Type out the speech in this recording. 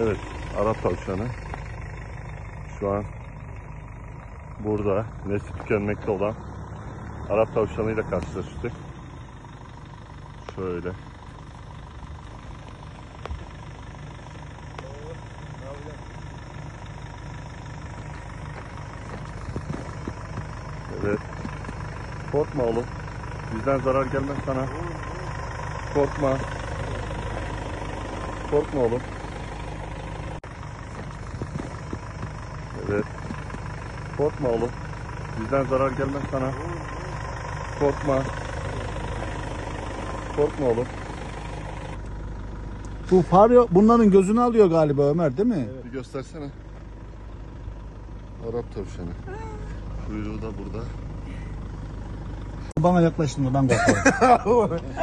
Evet, Arap tavşanı. Şu an burada nesli tükenmekte olan Arap tavşanıyla karşılaştık. Şöyle. Evet. Korkma oğlum. Bizden zarar gelmez sana. Korkma. Korkma oğlum. Evet. Korkma oğlum. Bizden zarar gelmez sana. Korkma. Korkma oğlum. Bu fare bunların gözünü alıyor galiba Ömer değil mi? Bir göstersene. Arap tavşanı. Kuyruğu da burada. Bana yaklaştın mı ben korkarım.